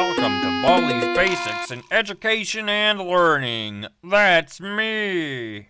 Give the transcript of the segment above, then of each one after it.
welcome to Baldi's Basics in Education and Learning. That's me.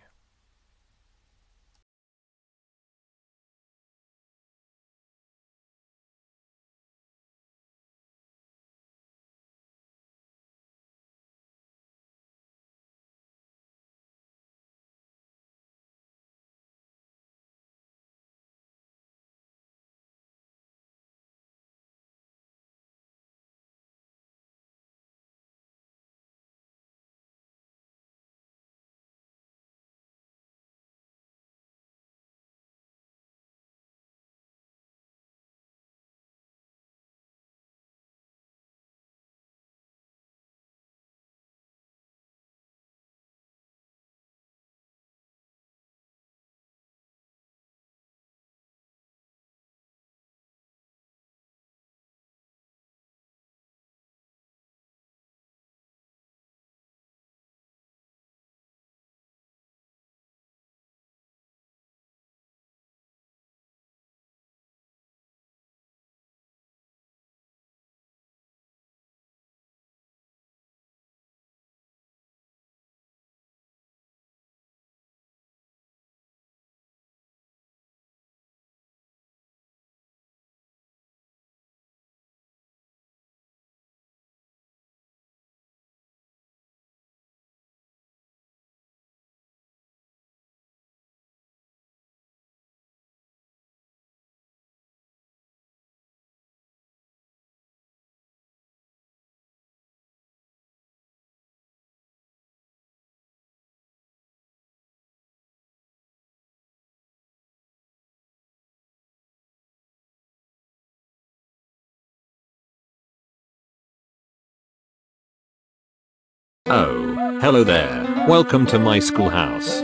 Oh, hello there. Welcome to my schoolhouse.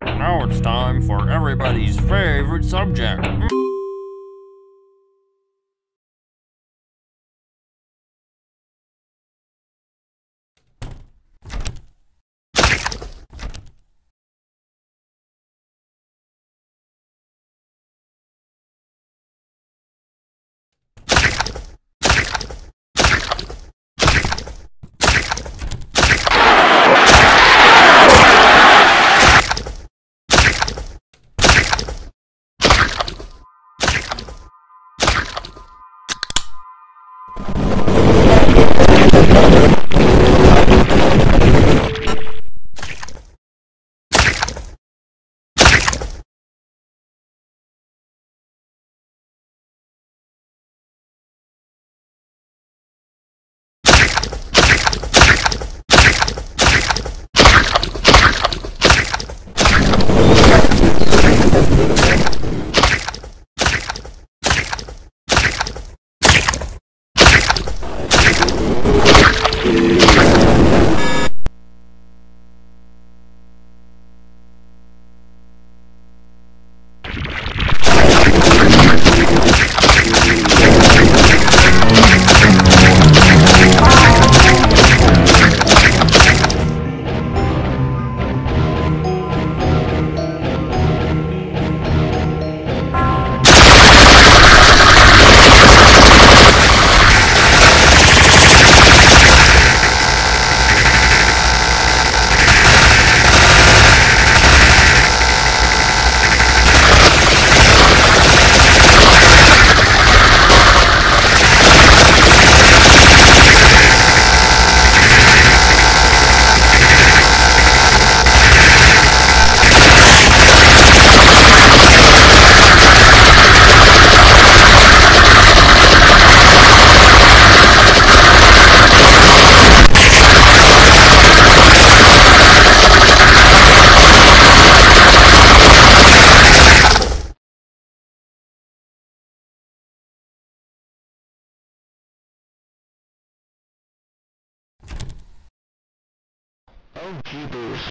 Now it's time for everybody's favorite subject. ouvidos